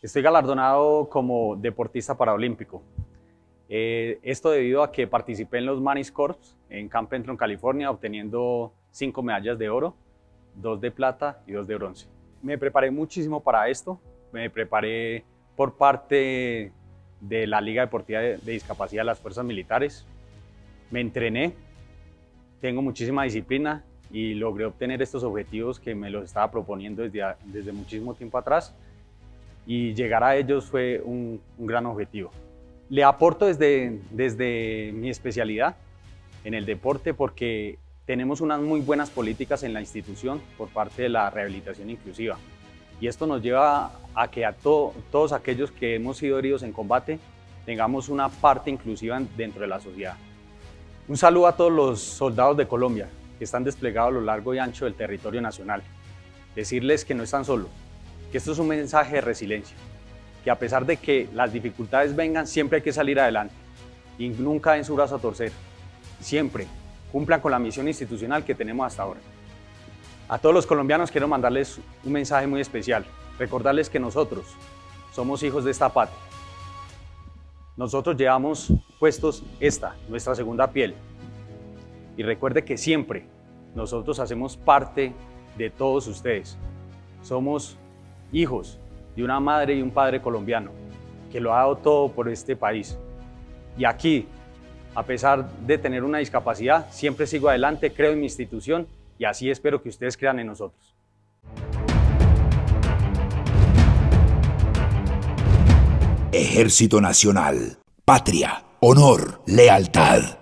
Estoy galardonado como deportista paraolímpico. Eh, esto debido a que participé en los Manis Corps en Camp Entron, California, obteniendo cinco medallas de oro, dos de plata y dos de bronce. Me preparé muchísimo para esto. Me preparé por parte de la Liga Deportiva de, de Discapacidad de las Fuerzas Militares. Me entrené, tengo muchísima disciplina y logré obtener estos objetivos que me los estaba proponiendo desde, desde muchísimo tiempo atrás y llegar a ellos fue un, gran objetivo. Le aporto desde, desde mi especialidad en el deporte porque tenemos unas muy buenas políticas en la institución por parte de la rehabilitación inclusiva. Y esto nos lleva a que a to, todos aquellos que hemos sido heridos en combate tengamos una parte inclusiva dentro de la sociedad. Un saludo a todos los soldados de Colombia que están desplegados a lo largo y ancho del territorio nacional. Decirles que no están solos, que esto es un mensaje de resiliencia, que a pesar de que las dificultades vengan, siempre hay que salir adelante y nunca den su brazo a torcer. Siempre cumplan con la misión institucional que tenemos hasta ahora. A todos los colombianos quiero mandarles un mensaje muy especial, recordarles que nosotros somos hijos de esta patria. Nosotros llevamos puestos esta, nuestra segunda piel. Y recuerde que siempre nosotros hacemos parte de todos ustedes. Somos hijos de una madre y un padre colombiano que lo ha dado todo por este país. Y aquí, a pesar de tener una discapacidad, siempre sigo adelante, creo en mi institución y así espero que ustedes crean en nosotros. Ejército Nacional, patria, honor, lealtad.